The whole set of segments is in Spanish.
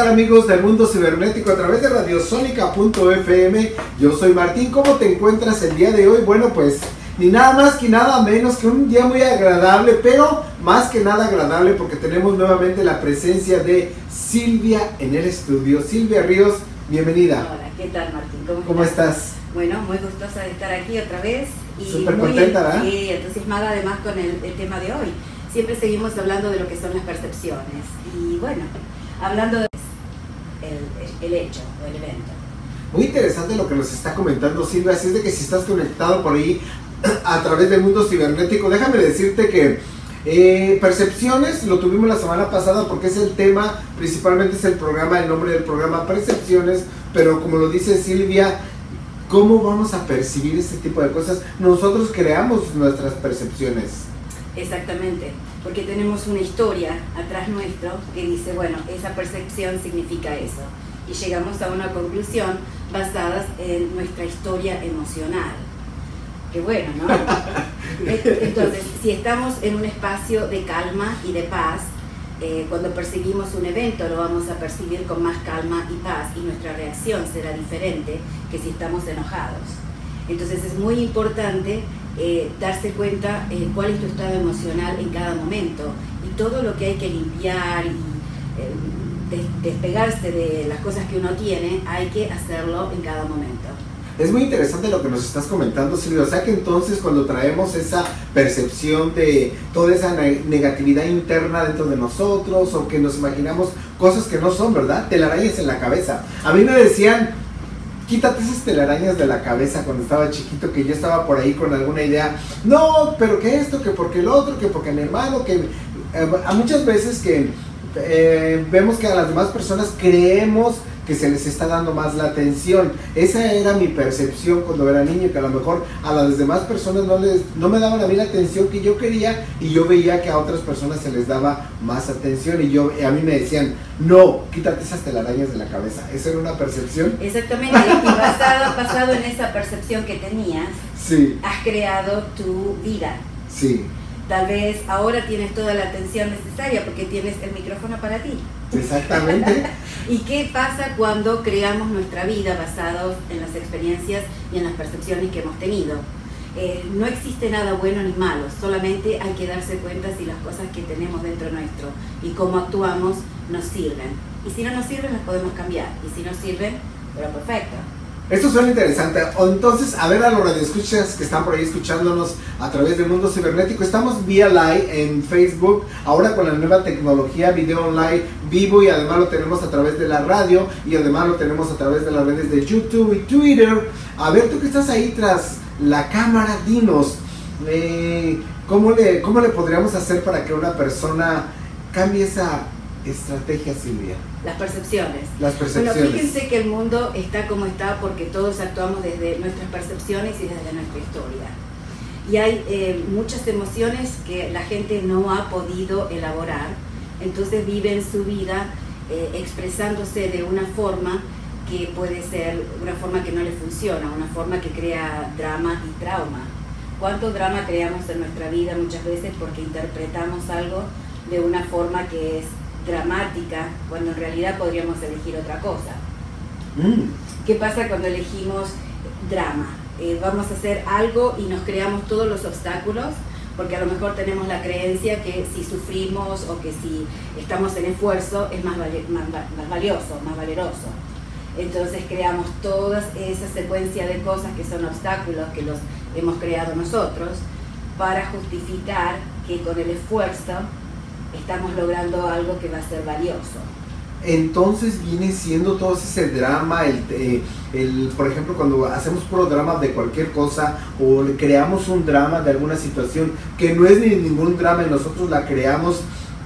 tal amigos del mundo cibernético a través de radiosónica.fm? Yo soy Martín, ¿cómo te encuentras el día de hoy? Bueno, pues ni nada más que nada menos que un día muy agradable, pero más que nada agradable porque tenemos nuevamente la presencia de Silvia en el estudio. Silvia Ríos, bienvenida. Hola, ¿qué tal Martín? ¿Cómo, ¿Cómo estás? Bueno, muy gustosa de estar aquí otra vez. Y Súper contenta, ¿verdad? Sí, entusiasmada además con el, el tema de hoy. Siempre seguimos hablando de lo que son las percepciones. Y bueno, hablando de el, hecho o el evento. Muy interesante lo que nos está comentando Silvia, así es de que si estás conectado por ahí a través del mundo cibernético, déjame decirte que eh, percepciones lo tuvimos la semana pasada porque es el tema, principalmente es el programa, el nombre del programa Percepciones, pero como lo dice Silvia, ¿cómo vamos a percibir este tipo de cosas? Nosotros creamos nuestras percepciones. Exactamente, porque tenemos una historia atrás nuestro que dice, bueno, esa percepción significa eso. Y llegamos a una conclusión basada en nuestra historia emocional. Qué bueno, ¿no? Entonces, si estamos en un espacio de calma y de paz, eh, cuando percibimos un evento lo vamos a percibir con más calma y paz y nuestra reacción será diferente que si estamos enojados. Entonces es muy importante eh, darse cuenta eh, cuál es tu estado emocional en cada momento y todo lo que hay que limpiar y eh, despegarse de las cosas que uno tiene, hay que hacerlo en cada momento. Es muy interesante lo que nos estás comentando, Silvia. O sea que entonces cuando traemos esa percepción de toda esa negatividad interna dentro de nosotros o que nos imaginamos cosas que no son, ¿verdad? Telarañas en la cabeza. A mí me decían, quítate esas telarañas de la cabeza cuando estaba chiquito, que yo estaba por ahí con alguna idea, no, pero que esto, que porque el otro, que porque mi hermano, que eh, a muchas veces que eh, vemos que a las demás personas creemos que se les está dando más la atención. Esa era mi percepción cuando era niño, que a lo mejor a las demás personas no, les, no me daban a mí la atención que yo quería y yo veía que a otras personas se les daba más atención y yo a mí me decían, no, quítate esas telarañas de la cabeza. Esa era una percepción. Exactamente, y basado, basado en esa percepción que tenías, sí. has creado tu vida. Sí. Tal vez ahora tienes toda la atención necesaria porque tienes el micrófono para ti. Exactamente. ¿Y qué pasa cuando creamos nuestra vida basados en las experiencias y en las percepciones que hemos tenido? Eh, no existe nada bueno ni malo, solamente hay que darse cuenta si las cosas que tenemos dentro nuestro y cómo actuamos nos sirven. Y si no nos sirven, las podemos cambiar. Y si no sirven, pero perfecto. Esto suena interesante. Entonces, a ver a los radioescuchas que están por ahí escuchándonos a través del mundo cibernético. Estamos vía live en Facebook, ahora con la nueva tecnología, video online vivo y además lo tenemos a través de la radio y además lo tenemos a través de las redes de YouTube y Twitter. A ver, tú que estás ahí tras la cámara, dinos, eh, ¿cómo, le, ¿cómo le podríamos hacer para que una persona cambie esa estrategia, Silvia? Las percepciones. Las percepciones. Bueno, fíjense que el mundo está como está porque todos actuamos desde nuestras percepciones y desde nuestra historia. Y hay eh, muchas emociones que la gente no ha podido elaborar, entonces viven su vida eh, expresándose de una forma que puede ser una forma que no le funciona, una forma que crea drama y trauma. ¿Cuánto drama creamos en nuestra vida muchas veces porque interpretamos algo de una forma que es dramática cuando en realidad podríamos elegir otra cosa. Mm. ¿Qué pasa cuando elegimos drama? Eh, vamos a hacer algo y nos creamos todos los obstáculos porque a lo mejor tenemos la creencia que si sufrimos o que si estamos en esfuerzo es más, más, valioso, más valeroso. Entonces creamos toda esa secuencia de cosas que son obstáculos que los hemos creado nosotros para justificar que con el esfuerzo estamos logrando algo que va a ser valioso. Entonces viene siendo todo ese drama, el, eh, el, por ejemplo, cuando hacemos puro drama de cualquier cosa o creamos un drama de alguna situación que no es ni ningún drama y nosotros la creamos,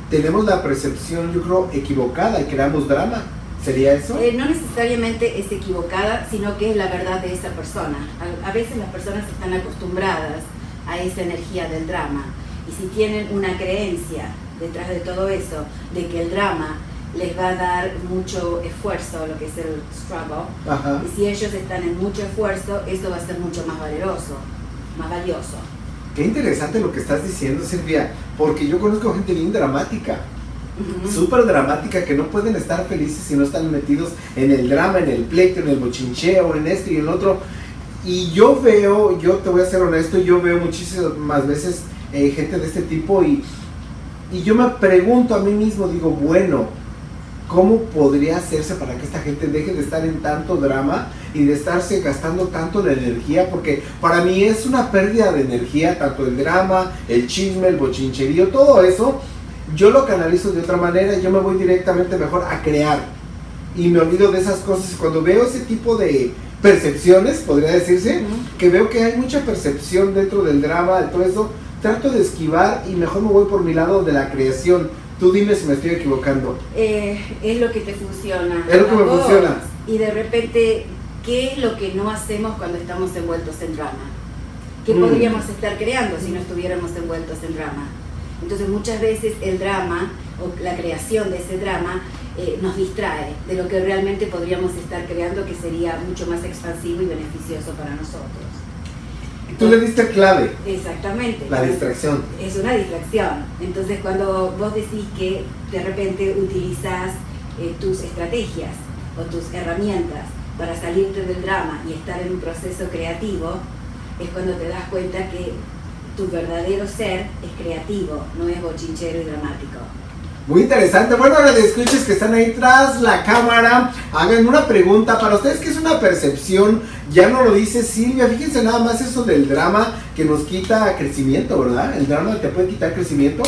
tenemos la percepción, yo creo, equivocada y creamos drama. ¿Sería eso? Eh, no necesariamente es equivocada, sino que es la verdad de esa persona. A, a veces las personas están acostumbradas a esa energía del drama y si tienen una creencia detrás de todo eso, de que el drama les va a dar mucho esfuerzo, lo que es el struggle, y si ellos están en mucho esfuerzo, eso va a ser mucho más valeroso, más valioso. Qué interesante lo que estás diciendo, Silvia, porque yo conozco gente bien dramática. súper dramática, que no pueden estar felices si no están metidos en el drama, en el pleito, en el bochincheo, en esto y en otro. Y yo veo, yo te voy a ser honesto, yo veo muchísimas veces eh, gente de este tipo y, y yo me pregunto a mí mismo, digo, bueno, ¿cómo podría hacerse para que esta gente deje de estar en tanto drama y de estarse gastando tanto la energía? Porque para mí es una pérdida de energía, tanto el drama, el chisme, el bochincherío, todo eso. Yo lo canalizo de otra manera, yo me voy directamente mejor a crear y me olvido de esas cosas. Cuando veo ese tipo de percepciones, podría decirse, que veo que hay mucha percepción dentro del drama, de todo eso, trato de esquivar y mejor me voy por mi lado de la creación. Tú dime si me estoy equivocando. Eh, es lo que te funciona. Es lo que me funciona. Y de repente, ¿qué es lo que no hacemos cuando estamos envueltos en drama? ¿Qué mm. podríamos estar creando si no estuviéramos envueltos en drama? Entonces muchas veces el drama o la creación de ese drama eh, nos distrae de lo que realmente podríamos estar creando que sería mucho más expansivo y beneficioso para nosotros. Tú le diste clave. Exactamente. La distracción. Es una distracción. Entonces cuando vos decís que de repente utilizas eh, tus estrategias o tus herramientas para salirte del drama y estar en un proceso creativo, es cuando te das cuenta que tu verdadero ser es creativo, no es bochinchero y dramático. Muy interesante. Bueno, ahora de escuches que están ahí tras la cámara, hagan una pregunta para ustedes, que es una percepción? Ya no lo dice Silvia, fíjense nada más eso del drama que nos quita crecimiento, ¿verdad? ¿El drama te puede quitar crecimiento?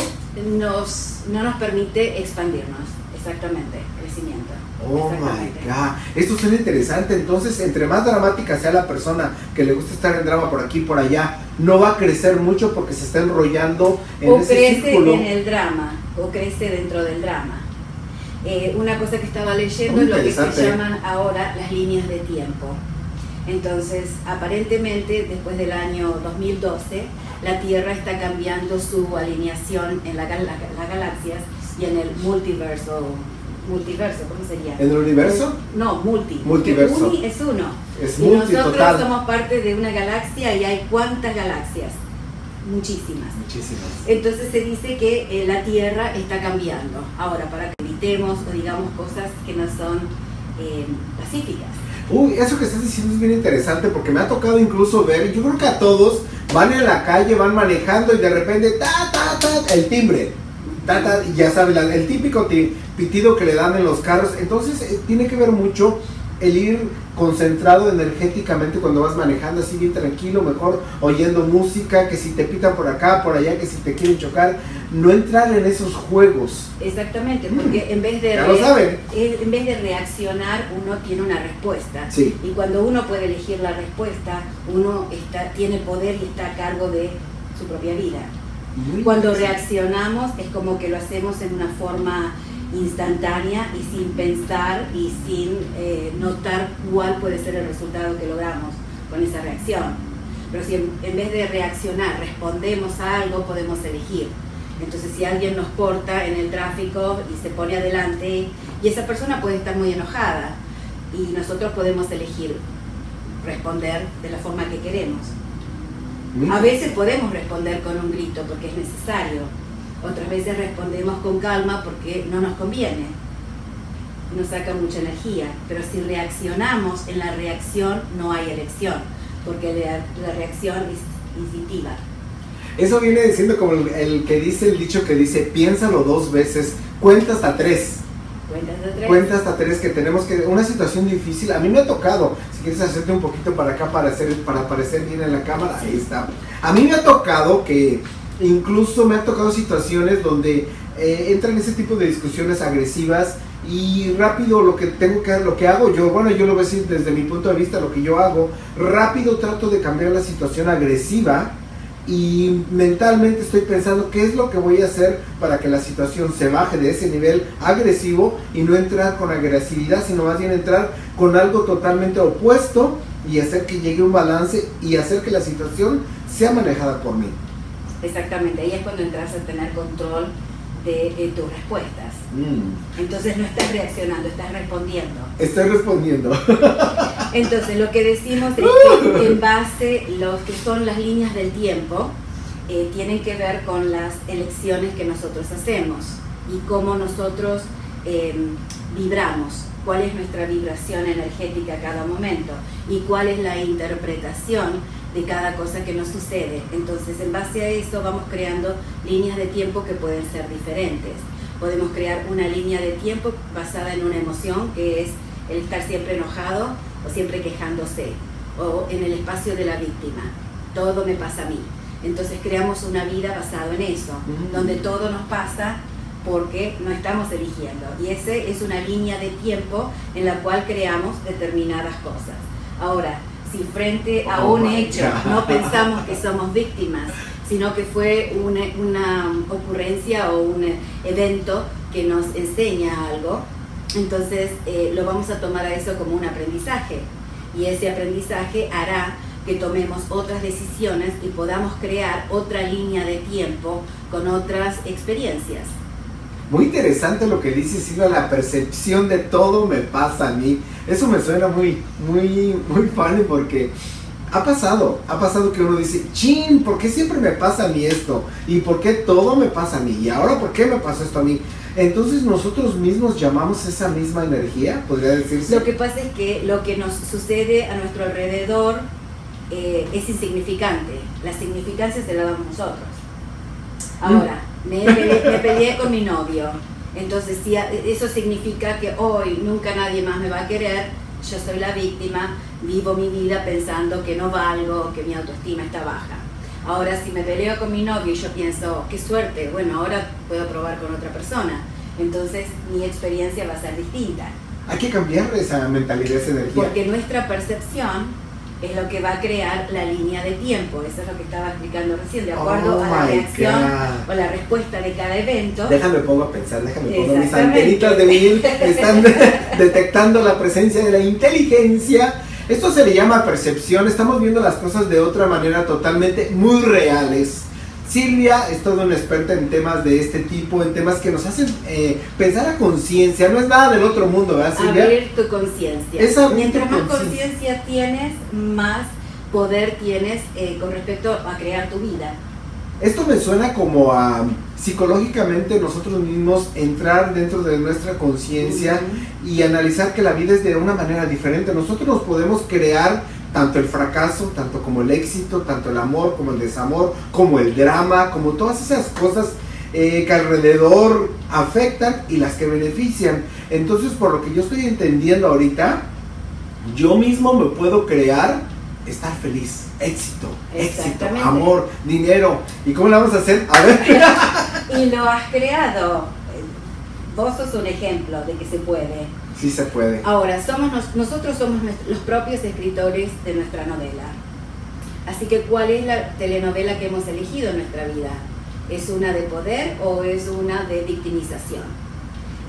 Nos, no nos permite expandirnos, exactamente, crecimiento. Oh my god, esto suena interesante. Entonces, entre más dramática sea la persona que le gusta estar en drama por aquí y por allá, no va a crecer mucho porque se está enrollando en o ese crece círculo. en el drama, o crece dentro del drama. Eh, una cosa que estaba leyendo es lo que se llaman ahora las líneas de tiempo. Entonces, aparentemente, después del año 2012, la Tierra está cambiando su alineación en la, las galaxias y en el multiverso multiverso, ¿cómo sería? ¿En el universo? No, multi. Multiverso. Uni es uno. Es y multi, nosotros total. somos parte de una galaxia y hay cuántas galaxias? Muchísimas. Muchísimas. Entonces se dice que eh, la Tierra está cambiando. Ahora, para que evitemos o digamos cosas que no son eh, pacíficas. Uy, eso que estás diciendo es bien interesante porque me ha tocado incluso ver, yo creo que a todos van en la calle, van manejando y de repente, ta, ta, ta, el timbre. Ta, ta, y ya sabes, la- el típico ti- pitido que le dan en los carros. Entonces eh, tiene que ver mucho el ir concentrado energéticamente cuando vas manejando así bien tranquilo, mejor oyendo música, que si te pitan por acá, por allá, que si te quieren chocar, no entrar en esos juegos. Exactamente, porque en vez de Ya lo saben. en vez de reaccionar, uno tiene una respuesta. Sí. Y cuando uno puede elegir la respuesta, uno está, tiene poder y está a cargo de su propia vida. Muy Cuando reaccionamos es como que lo hacemos en una forma instantánea y sin pensar y sin eh, notar cuál puede ser el resultado que logramos con esa reacción. Pero si en, en vez de reaccionar respondemos a algo, podemos elegir. Entonces si alguien nos corta en el tráfico y se pone adelante, y esa persona puede estar muy enojada, y nosotros podemos elegir responder de la forma que queremos. A veces podemos responder con un grito porque es necesario. Otras veces respondemos con calma porque no nos conviene. Nos saca mucha energía. Pero si reaccionamos en la reacción, no hay elección. Porque la, reacción es instintiva. Eso viene diciendo como el, el que dice el dicho que dice, piénsalo dos veces, cuenta hasta tres. ¿Cuentas de tres? Cuenta hasta tres que tenemos que, una situación difícil, a mí me ha tocado, si quieres hacerte un poquito para acá para, hacer, para aparecer bien en la cámara, ahí está. A mí me ha tocado que, incluso me ha tocado situaciones donde eh, entran ese tipo de discusiones agresivas y rápido lo que tengo que lo que hago yo, bueno yo lo voy a decir desde mi punto de vista lo que yo hago, rápido trato de cambiar la situación agresiva y mentalmente estoy pensando qué es lo que voy a hacer para que la situación se baje de ese nivel agresivo y no entrar con agresividad, sino más bien entrar con algo totalmente opuesto y hacer que llegue un balance y hacer que la situación sea manejada por mí. Exactamente, ahí es cuando entras a tener control de, de tus respuestas. Mm, Entonces no estás reaccionando, estás respondiendo. Estoy respondiendo. Entonces, lo que decimos es que en base, los que son las líneas del tiempo, eh, tienen que ver con las elecciones que nosotros hacemos. y cómo nosotros em, vibramos, cuál es nuestra vibración energética a cada momento y cuál es la interpretación de cada cosa que nos sucede. Entonces, en base a eso vamos creando líneas de tiempo que pueden ser diferentes. Podemos crear una línea de tiempo basada en una emoción, que es el estar siempre enojado o siempre quejándose, o en el espacio de la víctima. Todo me pasa a mí. Entonces creamos una vida basada en eso, donde todo nos pasa porque no estamos eligiendo. Y esa es una línea de tiempo en la cual creamos determinadas cosas. Ahora, si frente a oh un hecho no pensamos que somos víctimas, sino que fue una, ocurrencia o un evento que nos enseña algo, entonces eh, lo vamos a tomar a eso como un aprendizaje. Y ese aprendizaje hará que tomemos otras decisiones y podamos crear otra línea de tiempo con otras experiencias. Muy interesante lo que dice Silvia, la percepción de todo me pasa a mí. Eso me suena muy, muy, muy funny porque ha pasado, ha pasado que uno dice, chin, ¿por qué siempre me pasa a mí esto? ¿Y por qué todo me pasa a mí? ¿Y ahora por qué me pasa esto a mí? Entonces nosotros mismos llamamos esa misma energía, podría decirse. Lo que pasa es que lo que nos sucede a nuestro alrededor eh, es insignificante. La significancia se la damos nosotros. Ahora, me, peleé, con mi novio. Entonces, si eso significa que hoy nunca nadie más me va a querer, yo soy la víctima, vivo mi vida pensando que no valgo, que mi autoestima está baja. Ahora, si me peleo con mi novio y yo pienso, qué suerte, bueno, ahora puedo probar con otra persona. Entonces, mi experiencia va a ser distinta. Hay que cambiar esa mentalidad, esa energía. Porque nuestra percepción es lo que va a crear la línea de tiempo. Eso es lo que estaba explicando recién, de acuerdo oh a la reacción o la respuesta de cada evento. Déjame pongo a pensar, déjame pongo mis antenitas de mil están detectando la presencia de la inteligencia. Esto se le llama percepción, estamos viendo las cosas de otra manera totalmente muy reales. Silvia es toda una experta en temas de este tipo, en temas que nos hacen eh, pensar a conciencia, no es nada del otro mundo, ¿verdad Silvia? Abrir tu conciencia. Mientras más conciencia tienes, más poder tienes eh, con respecto a crear tu vida. Esto me suena como a psicológicamente nosotros mismos entrar dentro de nuestra conciencia y analizar que la vida es de una manera diferente. Nosotros nos podemos crear tanto el fracaso, tanto como el éxito, tanto el amor como el desamor, como el drama, como todas esas cosas eh, que alrededor afectan y las que benefician. Entonces, por lo que yo estoy entendiendo ahorita, yo mismo me puedo crear estar feliz, éxito, éxito, amor, dinero. ¿Y cómo lo vamos a hacer? A ver. y lo has creado. Vos sos un ejemplo de que se puede. Sí se puede. Ahora, somos nosotros somos los propios escritores de nuestra novela. Así que, ¿cuál es la telenovela que hemos elegido en nuestra vida? ¿Es una de poder o es una de victimización?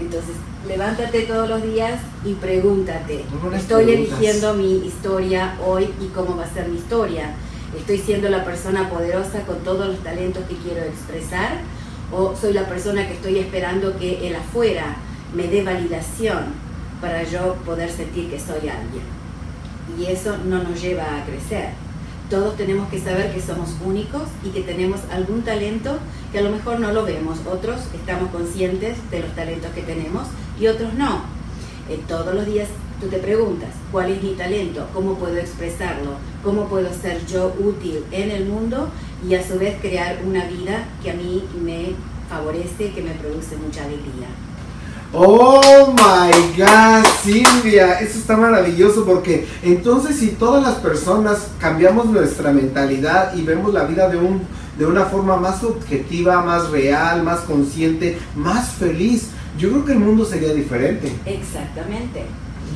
Entonces, levántate todos los días y pregúntate, ¿estoy eligiendo mi historia hoy y cómo va a ser mi historia? ¿Estoy siendo la persona poderosa con todos los talentos que quiero expresar? ¿O soy la persona que estoy esperando que el afuera me dé validación para yo poder sentir que soy alguien. Y eso no nos lleva a crecer. Todos tenemos que saber que somos únicos y que tenemos algún talento que a lo mejor no lo vemos. Otros estamos conscientes de los talentos que tenemos y otros no. Eh, todos los días tú te preguntas, ¿cuál es mi talento? ¿Cómo puedo expresarlo? ¿Cómo puedo ser yo útil en el mundo? Y a su vez crear una vida que a mí me favorece, que me produce mucha alegría. Oh my God, Silvia, eso está maravilloso porque entonces si todas las personas cambiamos nuestra mentalidad y vemos la vida de, un, de una forma más objetiva, más real, más consciente, más feliz, yo creo que el mundo sería diferente. Exactamente.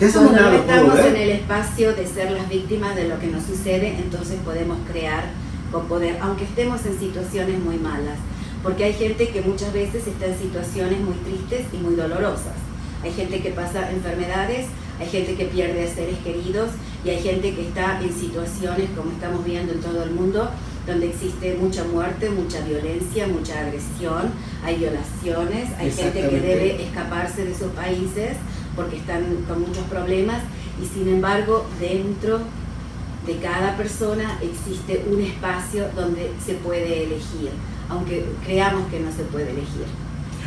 De esa Cuando no estamos en el espacio de ser las víctimas de lo que nos sucede, entonces podemos crear con poder, aunque estemos en situaciones muy malas porque hay gente que muchas veces está en situaciones muy tristes y muy dolorosas. Hay gente que pasa enfermedades, hay gente que pierde a seres queridos y hay gente que está en situaciones, como estamos viendo en todo el mundo, donde existe mucha muerte, mucha violencia, mucha agresión, hay violaciones, hay gente que debe escaparse de sus países porque están con muchos problemas y sin embargo dentro de cada persona existe un espacio donde se puede elegir aunque creamos que no se puede elegir.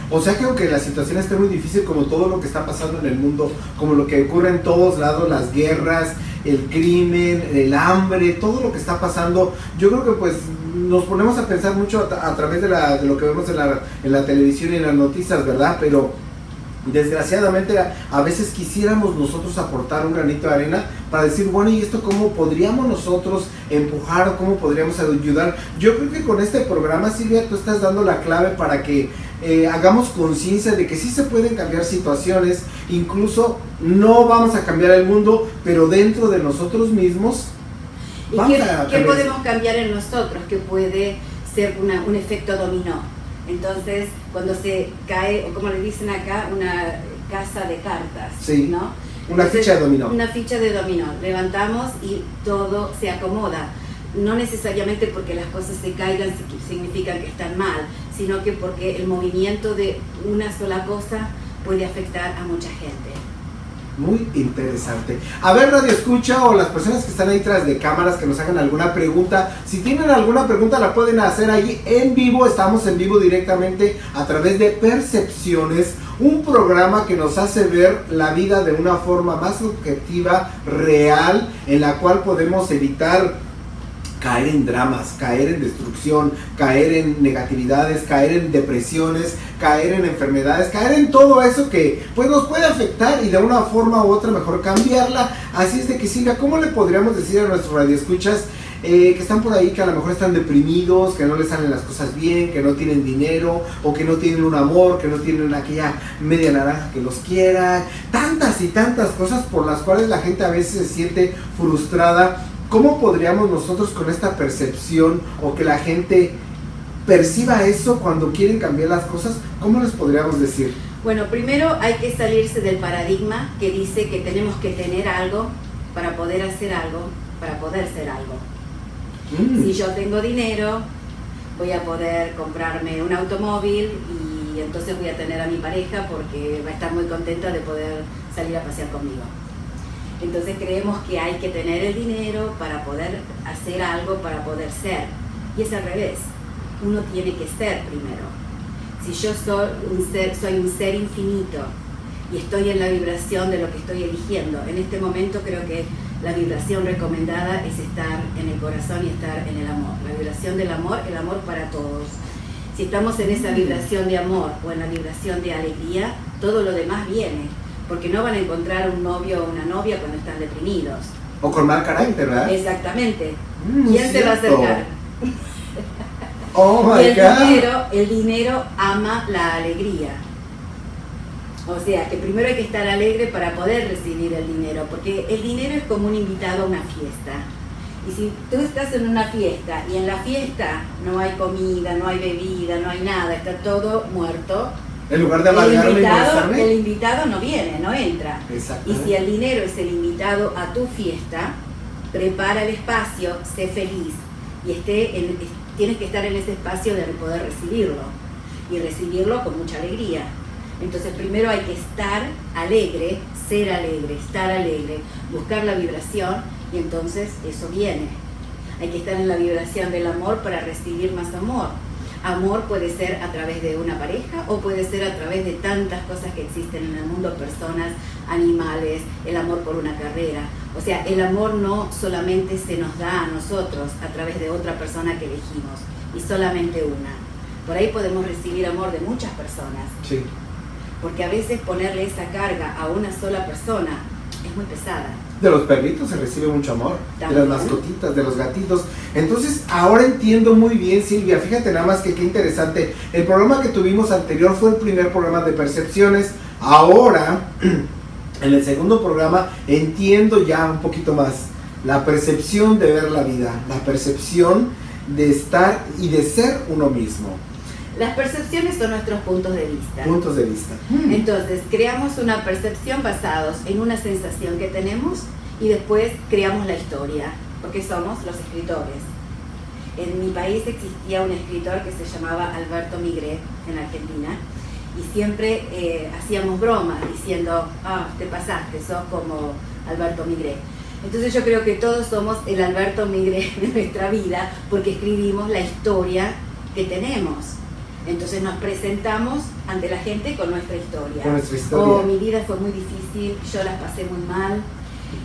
O sea que aunque la situación esté muy difícil, como todo lo que está pasando en el mundo, como lo que ocurre en todos lados, las guerras, el crimen, el hambre, todo lo que está pasando, yo creo que pues nos ponemos a pensar mucho a, través de, la, de, lo que vemos en la, en la televisión y en las noticias, ¿verdad? Pero desgraciadamente a, veces quisiéramos nosotros aportar un granito de arena para decir, bueno, ¿y esto cómo podríamos nosotros empujar o cómo podríamos ayudar? Yo creo que con este programa, Silvia, tú estás dando la clave para que eh, hagamos conciencia de que sí se pueden cambiar situaciones, incluso no vamos a cambiar el mundo, pero dentro de nosotros mismos... ¿Y qué, podemos cambiar en nosotros que puede ser un efecto dominó? Entonces, cuando se cae, o como le dicen acá, una casa de cartas, sí. ¿no? Una ficha de dominó. Una ficha de dominó. Levantamos y todo se acomoda. No necesariamente porque las cosas se caigan significa que están mal, sino que porque el movimiento de una sola cosa puede afectar a mucha gente. Muy interesante. A ver, Radio Escucha o las personas que están ahí tras de cámaras que nos hagan alguna pregunta. Si tienen alguna pregunta la pueden hacer ahí en vivo. Estamos en vivo directamente a través de Percepciones, un programa que nos hace ver la vida de una forma más objetiva, real, en la cual podemos evitar caer en dramas, caer en destrucción, caer en negatividades, caer en depresiones, caer en enfermedades, caer en todo eso que pues nos puede afectar y de una forma u otra mejor cambiarla. Así es de que siga, ¿cómo le podríamos decir a nuestros radioescuchas eh, que están por ahí, que a lo mejor están deprimidos, que no les salen las cosas bien, que no tienen dinero, o que no tienen un amor, que no tienen aquella media naranja que los quiera, tantas y tantas cosas por las cuales la gente a veces se siente frustrada ¿Cómo podríamos nosotros con esta percepción o que la gente perciba eso cuando quieren cambiar las cosas? ¿Cómo les podríamos decir? Bueno, primero hay que salirse del paradigma que dice que tenemos que tener algo para poder hacer algo, para poder ser algo. Mm. Si yo tengo dinero, voy a poder comprarme un automóvil y entonces voy a tener a mi pareja porque va a estar muy contenta de poder salir a pasear conmigo. Entonces creemos que hay que tener el dinero para poder hacer algo, para poder ser. Y es al revés. Uno tiene que ser primero. Si yo soy un ser, soy un ser infinito y estoy en la vibración de lo que estoy eligiendo, en este momento creo que la vibración recomendada es estar en el corazón y estar en el amor. La vibración del amor, el amor para todos. Si estamos en esa vibración de amor o en la vibración de alegría, todo lo demás viene porque no van a encontrar un novio o una novia cuando están deprimidos. O con mal carácter, ¿verdad? Exactamente. Mm, ¿Quién se va a acercar? Oh my y el God. dinero, el dinero ama la alegría. O sea, que primero hay que estar alegre para poder recibir el dinero, porque el dinero es como un invitado a una fiesta. Y si tú estás en una fiesta y en la fiesta no hay comida, no hay bebida, no hay nada, está todo muerto, en lugar de el invitado, el invitado no viene, no entra. Y si el dinero es el invitado a tu fiesta, prepara el espacio, sé feliz y esté en, tienes que estar en ese espacio de poder recibirlo y recibirlo con mucha alegría. Entonces primero hay que estar alegre, ser alegre, estar alegre, buscar la vibración y entonces eso viene. Hay que estar en la vibración del amor para recibir más amor Amor puede ser a través de una pareja o puede ser a través de tantas cosas que existen en el mundo, personas, animales, el amor por una carrera. O sea, el amor no solamente se nos da a nosotros a través de otra persona que elegimos, y solamente una. Por ahí podemos recibir amor de muchas personas. Sí. Porque a veces ponerle esa carga a una sola persona es muy pesada. De los perritos se recibe mucho amor, de las mascotitas, de los gatitos. Entonces, ahora entiendo muy bien, Silvia. Fíjate nada más que qué interesante. El programa que tuvimos anterior fue el primer programa de percepciones. Ahora, en el segundo programa, entiendo ya un poquito más la percepción de ver la vida, la percepción de estar y de ser uno mismo. Las percepciones son nuestros puntos de vista. Puntos de vista. Hmm. Entonces, creamos una percepción basados en una sensación que tenemos y después creamos la historia, porque somos los escritores. En mi país existía un escritor que se llamaba Alberto Migré, en Argentina, y siempre eh, hacíamos bromas diciendo, ah, te pasaste, sos como Alberto Migré. Entonces yo creo que todos somos el Alberto Migré de nuestra vida porque escribimos la historia que tenemos Entonces nos presentamos ante la gente con nuestra historia. Con nuestra historia. Oh, mi vida fue muy difícil, yo las pasé muy mal,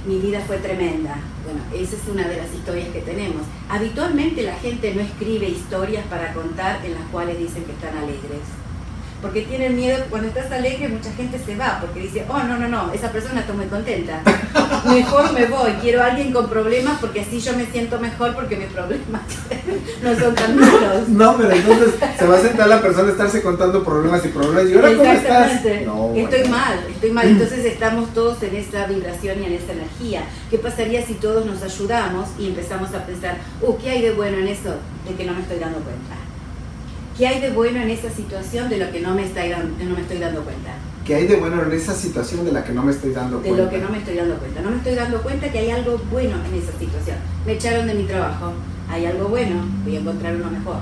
mi vida fue tremenda. Bueno, esa es una de las historias que tenemos. Habitualmente la gente no escribe historias para contar en las cuales dicen que están alegres porque tienen miedo, cuando estás alegre mucha gente se va, porque dice, oh no, no, no, esa persona está muy contenta, mejor me voy, quiero a alguien con problemas porque así yo me siento mejor porque mis problemas no son tan malos. No, pero entonces se va a sentar la persona a estarse contando problemas y problemas y ahora cómo estás. estoy mal, estoy mal, entonces estamos todos en esa vibración y en esa energía. ¿Qué pasaría si todos nos ayudamos y empezamos a pensar, uh, ¿qué hay de bueno en eso? De que no me estoy dando cuenta. ¿Qué hay de bueno en esa situación de lo que no me, está, no me estoy dando cuenta? ¿Qué hay de bueno en esa situación de la que no me estoy dando cuenta? De lo que no me estoy dando cuenta. No me estoy dando cuenta que hay algo bueno en esa situación. Me echaron de mi trabajo. Hay algo bueno, voy a encontrar uno mejor.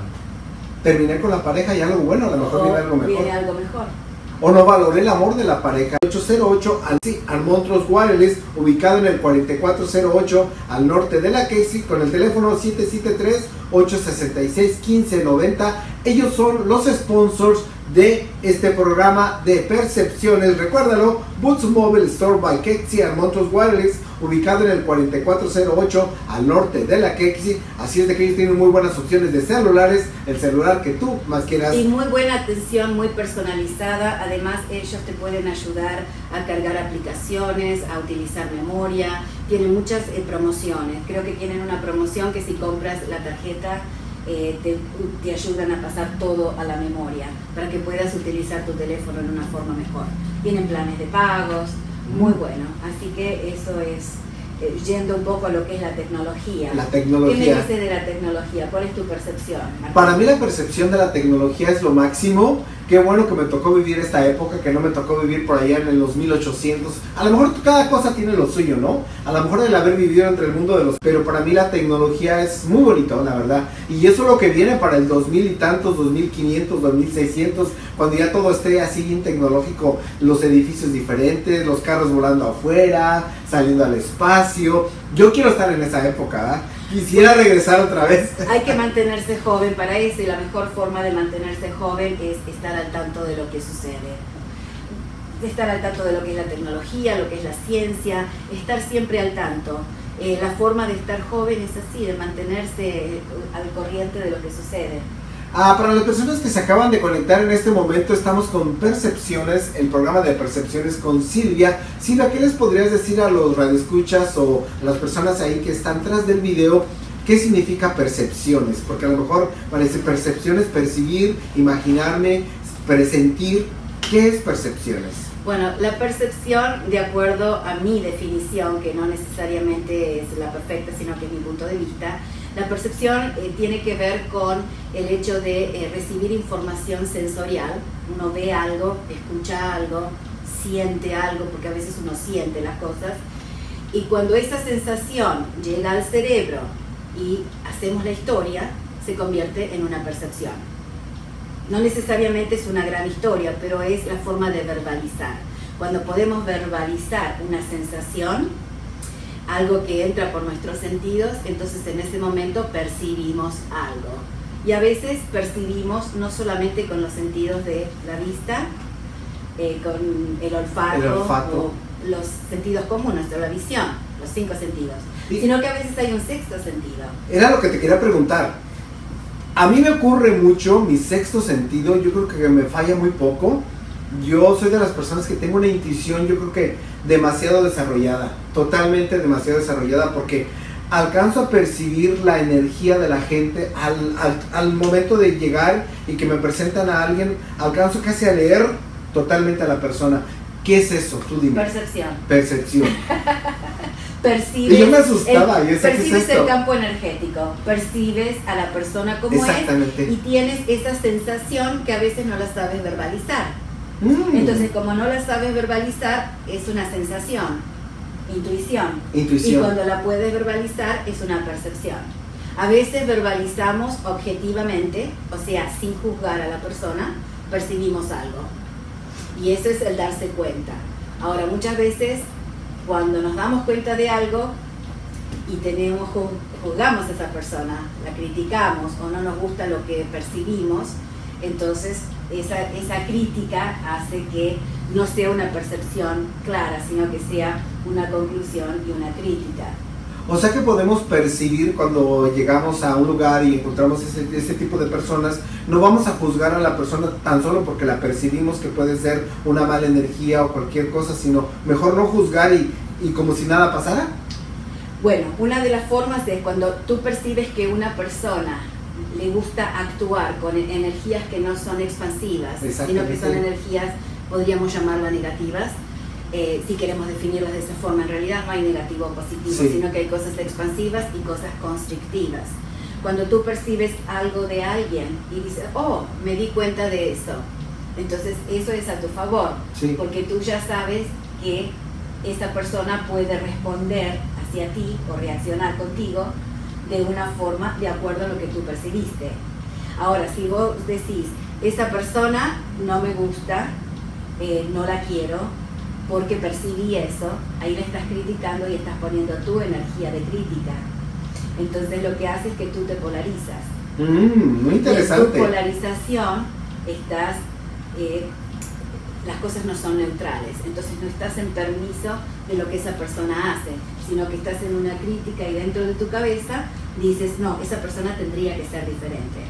Terminé con la pareja y algo bueno, a lo mejor viene algo mejor. Viene algo mejor o no valoré el amor de la pareja. 808 al, al Montrose Wireless, ubicado en el 4408 al norte de la Casey, con el teléfono 773-866-1590. Ellos son los sponsors de este programa de percepciones. Recuérdalo, Boots Mobile Store by Kexi al Montrose Wireless, ubicado en el 4408 al norte de la Kexi. Así es de que ellos tienen muy buenas opciones de celulares, el celular que tú más quieras. Y muy buena atención, muy personalizada. Además, ellos te pueden ayudar a cargar aplicaciones, a utilizar memoria. Tienen muchas eh, promociones. Creo que tienen una promoción que si compras la tarjeta eh, te, te, ayudan a pasar todo a la memoria para que puedas utilizar tu teléfono en una forma mejor. Tienen planes de pagos, muy bueno. Así que eso es eh, yendo un poco a lo que es la tecnología. La tecnología. ¿Qué me dices de la tecnología? ¿Cuál es tu percepción? Para mí la percepción de la tecnología es lo máximo. Qué bueno que me tocó vivir esta época, que no me tocó vivir por allá en los 1800. A lo mejor cada cosa tiene lo suyo, ¿no? A lo mejor el haber vivido entre el mundo de los... Pero para mí la tecnología es muy bonito, la verdad. Y eso es lo que viene para el 2000 y tantos, 2500, 2600, cuando ya todo esté así bien tecnológico, los edificios diferentes, los carros volando afuera, saliendo al espacio. Yo quiero estar en esa época, Quisiera regresar otra vez. Hay que mantenerse joven para eso y la mejor forma de mantenerse joven es estar al tanto de lo que sucede. Estar al tanto de lo que es la tecnología, lo que es la ciencia, estar siempre al tanto. Eh, la forma de estar joven es así, de mantenerse al corriente de lo que sucede. Ah, para las personas que se acaban de conectar en este momento, estamos con Percepciones, el programa de Percepciones con Silvia. Silvia, ¿qué les podrías decir a los radioescuchas o a las personas ahí que están tras del video? ¿Qué significa percepciones? Porque a lo mejor parece percepciones, percibir, imaginarme, presentir. ¿Qué es percepciones? Bueno, la percepción, de acuerdo a mi definición, que no necesariamente es la perfecta, sino que es mi punto de vista, la percepción eh, tiene que ver con el hecho de eh, recibir información sensorial. Uno ve algo, escucha algo, siente algo, porque a veces uno siente las cosas. Y cuando esa sensación llega al cerebro y hacemos la historia, se convierte en una percepción. No necesariamente es una gran historia, pero es la forma de verbalizar. Cuando podemos verbalizar una sensación, algo que entra por nuestros sentidos, entonces en ese momento percibimos algo. Y a veces percibimos no solamente con los sentidos de la vista, eh, con el olfato, o los sentidos comunes de la visión, los cinco sentidos, sino que a veces hay un sexto sentido. Era lo que te quería preguntar. A mí me ocurre mucho mi sexto sentido, yo creo que me falla muy poco. Yo soy de las personas que tengo una intuición, yo creo que demasiado desarrollada, totalmente demasiado desarrollada, porque alcanzo a percibir la energía de la gente al, momento de llegar y que me presentan a alguien, alcanzo casi a leer totalmente a la persona. ¿Qué es eso? Tú dime. Percepción. Percepción. percibes, y yo me asustaba. El, percibes el campo energético, percibes a la persona como es y tienes esa sensación que a veces no la sabes verbalizar. Mm. Entonces, como no la sabes verbalizar, es una sensación, intuición. Y cuando la puedes verbalizar, es una percepción. A veces verbalizamos objetivamente, o sea, sin juzgar a la persona, percibimos algo. Y eso es el darse cuenta. Ahora, muchas veces, cuando nos damos cuenta de algo y tenemos, juzgamos a esa persona, la criticamos o no nos gusta lo que percibimos, entonces esa, esa crítica hace que no sea una percepción clara, sino que sea una conclusión y una crítica. O sea que podemos percibir cuando llegamos a un lugar y encontramos ese, ese, tipo de personas, no vamos a juzgar a la persona tan solo porque la percibimos que puede ser una mala energía o cualquier cosa, sino mejor no juzgar y, y como si nada pasara. Bueno, una de las formas es cuando tú percibes que una persona le gusta actuar con energías que no son expansivas, sino que son energías, podríamos llamarlas negativas, eh, si queremos definirlas de esa forma. En realidad no hay negativo o positivo, sino que hay cosas expansivas y cosas constrictivas. Cuando tú percibes algo de alguien y dices, oh, me di cuenta de eso, entonces eso es a tu favor, porque tú ya sabes que esa persona puede responder hacia ti o reaccionar contigo de una forma de acuerdo a lo que tú percibiste. Ahora, si vos decís, esa persona no me gusta, eh, no la quiero, porque percibí eso, ahí le estás criticando y estás poniendo tu energía de crítica. Entonces lo que hace es que tú te polarizas. Mm, muy interesante. en tu polarización estás, eh, las cosas no son neutrales, entonces no estás en permiso de lo que esa persona hace, sino que estás en una crítica y dentro de tu cabeza dices, no, esa persona tendría que ser diferente.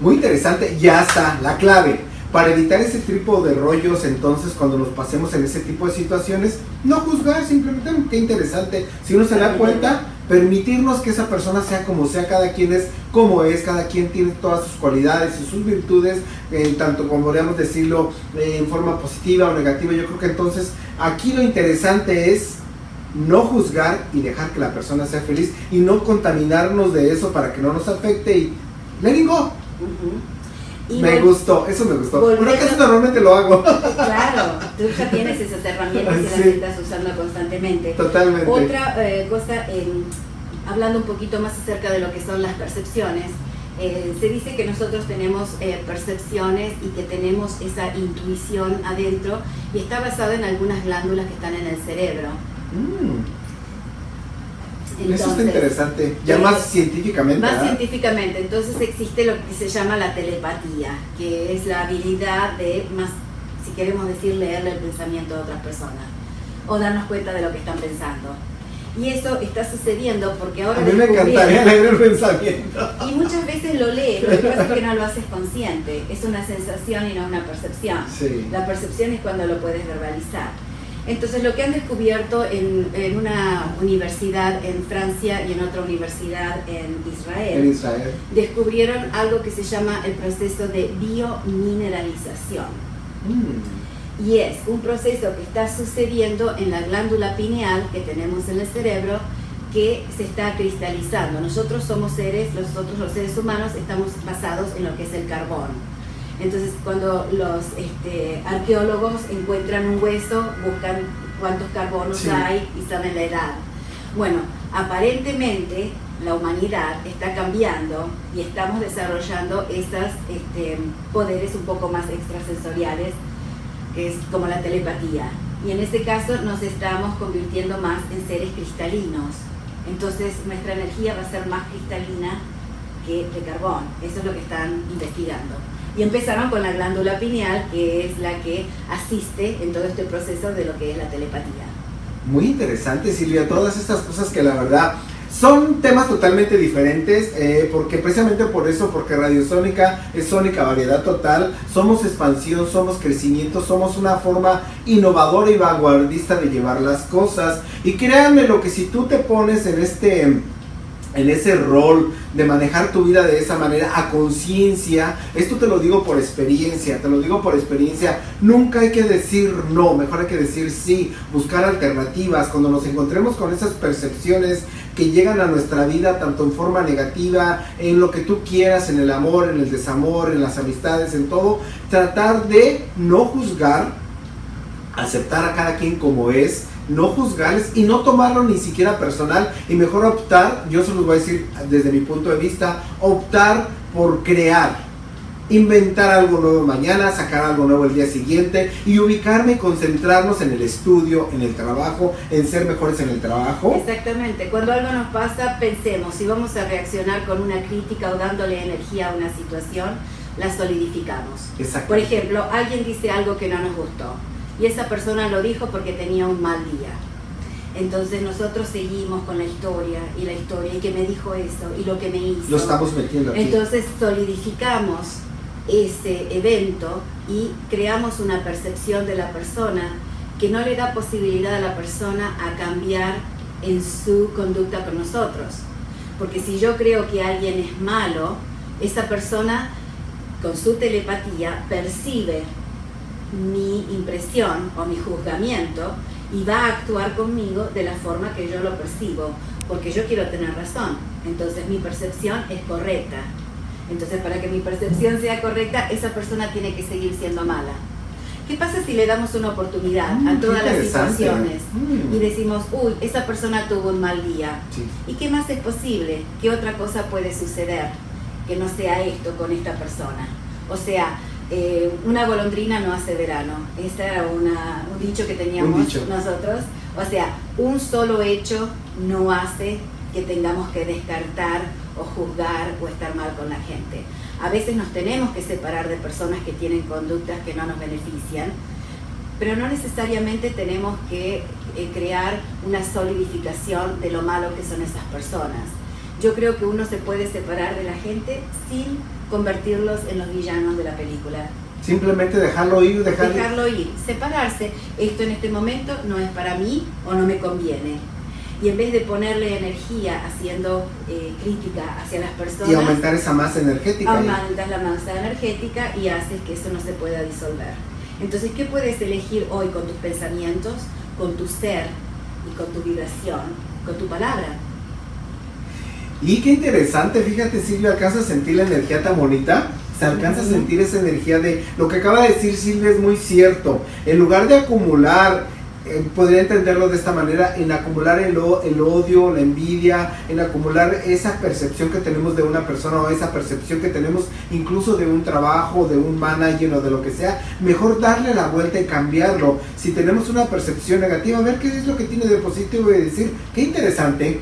Muy interesante, ya está, la clave para evitar ese tipo de rollos, entonces cuando nos pasemos en ese tipo de situaciones, no juzgar, simplemente, qué interesante, si uno se da cuenta, permitirnos que esa persona sea como sea, cada quien es como es, cada quien tiene todas sus cualidades y sus virtudes, eh, tanto como podríamos decirlo eh, en forma positiva o negativa, yo creo que entonces aquí lo interesante es no juzgar y dejar que la persona sea feliz y no contaminarnos de eso para que no nos afecte y letting me gustó, eso me gustó. Bueno, casi normalmente lo hago. Claro, tú ya tienes esas herramientas y las estás usando constantemente. Totalmente. Otra eh, cosa, hablando un poquito más acerca de lo que son las percepciones, eh, se dice que nosotros tenemos eh, percepciones y que tenemos esa intuición adentro y está basado en algunas glándulas que están en el cerebro. Mm. Eso está interesante, ya más científicamente. Más científicamente, entonces existe lo que se llama la telepatía, que es la habilidad de, más, si queremos decir, leerle el pensamiento de otras personas o darnos cuenta de lo que están pensando. Y eso está sucediendo porque ahora... A mí me encantaría leer el pensamiento. Y muchas veces lo lees, lo que pasa es que no lo haces consciente, es una sensación y no una percepción. La percepción es cuando lo puedes verbalizar. Entonces lo que han descubierto en, una universidad en Francia y en otra universidad en Israel, descubrieron algo que se llama el proceso de biomineralización. Mm. Y es un proceso que está sucediendo en la glándula pineal que tenemos en el cerebro que se está cristalizando. Nosotros somos seres, nosotros los seres humanos estamos basados en lo que es el carbón entonces, cuando los este, arqueólogos encuentran un hueso, buscan cuántos carbonos hay y saben la edad. Bueno, aparentemente la humanidad está cambiando y estamos desarrollando esos este, poderes un poco más extrasensoriales, que es como la telepatía. Y en este caso nos estamos convirtiendo más en seres cristalinos. Entonces nuestra energía va a ser más cristalina que de carbón. Eso es lo que están investigando y empezaron con la glándula pineal, que es la que asiste en todo este proceso de lo que es la telepatía. Muy interesante, Silvia, todas estas cosas que la verdad son temas totalmente diferentes, eh, porque precisamente por eso, porque Radiosónica es sónica variedad total, somos expansión, somos crecimiento, somos una forma innovadora y vanguardista de llevar las cosas. Y créanme lo que si tú te pones en este en ese rol de manejar tu vida de esa manera a conciencia. Esto te lo digo por experiencia, te lo digo por experiencia. Nunca hay que decir no, mejor hay que decir sí, buscar alternativas. Cuando nos encontremos con esas percepciones que llegan a nuestra vida, tanto en forma negativa, en lo que tú quieras, en el amor, en el desamor, en las amistades, en todo, tratar de no juzgar, aceptar a cada quien como es no juzgarles y no tomarlo ni siquiera personal y mejor optar, yo se los voy a decir desde mi punto de vista, optar por crear, inventar algo nuevo mañana, sacar algo nuevo el día siguiente y ubicarme y concentrarnos en el estudio, en el trabajo, en ser mejores en el trabajo. Exactamente, cuando algo nos pasa, pensemos si vamos a reaccionar con una crítica o dándole energía a una situación la solidificamos. Por ejemplo, alguien dice algo que no nos gustó y esa persona lo dijo porque tenía un mal día. Entonces nosotros seguimos con la historia y la historia y que me dijo eso y lo que me hizo. Lo estamos metiendo aquí. Entonces solidificamos ese evento y creamos una percepción de la persona que no le da posibilidad a la persona a cambiar en su conducta con nosotros. Porque si yo creo que alguien es malo, esa persona con su telepatía percibe mi impresión o mi juzgamiento y va a actuar conmigo de la forma que yo lo percibo, porque yo quiero tener razón. Entonces mi percepción es correcta. Entonces para que mi percepción sea correcta, esa persona tiene que seguir siendo mala. ¿Qué pasa si le damos una oportunidad a Mm, qué todas las situaciones Mm. y decimos, uy, esa persona tuvo un mal día? Sí. ¿Y qué más es posible? ¿Qué otra cosa puede suceder que no sea esto con esta persona? O sea, eh, una golondrina no hace verano. Ese era una- un dicho que teníamos dicho. nosotros. O sea, un solo hecho no hace que tengamos que descartar o juzgar o estar mal con la gente. A veces nos tenemos que separar de personas que tienen conductas que no nos benefician, pero no necesariamente tenemos que eh, crear una solidificación de lo malo que son esas personas. Yo creo que uno se puede separar de la gente sin convertirlos en los villanos de la película. Simplemente dejarlo ir, dejarlo Dejarlo ir, separarse. Esto en este momento no es para mí o no me conviene. Y en vez de ponerle energía haciendo eh, crítica hacia las personas, y aumentar esa masa energética. aumentas la masa energética y haces que eso no se pueda disolver. Entonces, ¿qué puedes elegir hoy con tus pensamientos, con tu ser y con tu vibración, con tu palabra? Y qué interesante, fíjate Silvia, alcanza a sentir la energía tan bonita. Se alcanza a sentir esa energía de lo que acaba de decir Silvia es muy cierto. En lugar de acumular, eh, podría entenderlo de esta manera, en acumular el, el odio, la envidia, en acumular esa percepción que tenemos de una persona o esa percepción que tenemos incluso de un trabajo, de un manager o de lo que sea, mejor darle la vuelta y cambiarlo. Si tenemos una percepción negativa, ver qué es lo que tiene de positivo y decir, qué interesante,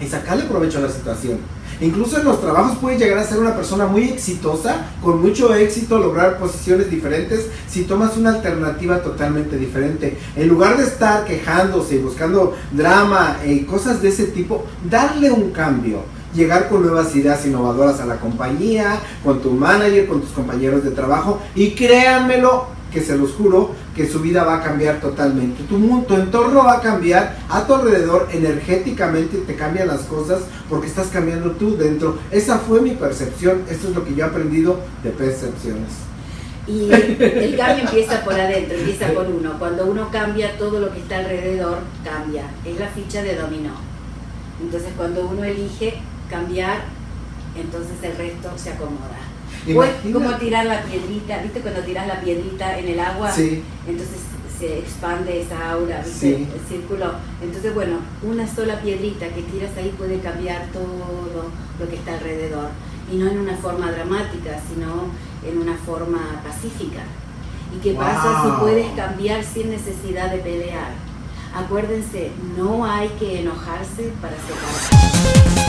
y sacarle provecho a la situación. Incluso en los trabajos puedes llegar a ser una persona muy exitosa, con mucho éxito, lograr posiciones diferentes si tomas una alternativa totalmente diferente. En lugar de estar quejándose y buscando drama y cosas de ese tipo, darle un cambio. Llegar con nuevas ideas innovadoras a la compañía, con tu manager, con tus compañeros de trabajo y créanmelo, que se los juro que su vida va a cambiar totalmente. Tu, tu entorno va a cambiar a tu alrededor, energéticamente te cambian las cosas porque estás cambiando tú dentro. Esa fue mi percepción, esto es lo que yo he aprendido de percepciones. Y el cambio empieza por adentro, empieza por uno. Cuando uno cambia, todo lo que está alrededor cambia. Es la ficha de dominó. Entonces, cuando uno elige cambiar, entonces el resto se acomoda. Imagina- como tirar la piedrita, ¿viste? Cuando tiras la piedrita en el agua, Sí, entonces se expande esa aura, ¿viste? Sí. El círculo. Entonces, bueno, una sola piedrita que tiras ahí puede cambiar todo lo que está alrededor. Y no en una forma dramática, sino en una forma pacífica. ¿Y qué pasa si puedes cambiar sin necesidad de pelear? Acuérdense, no hay que enojarse para separar.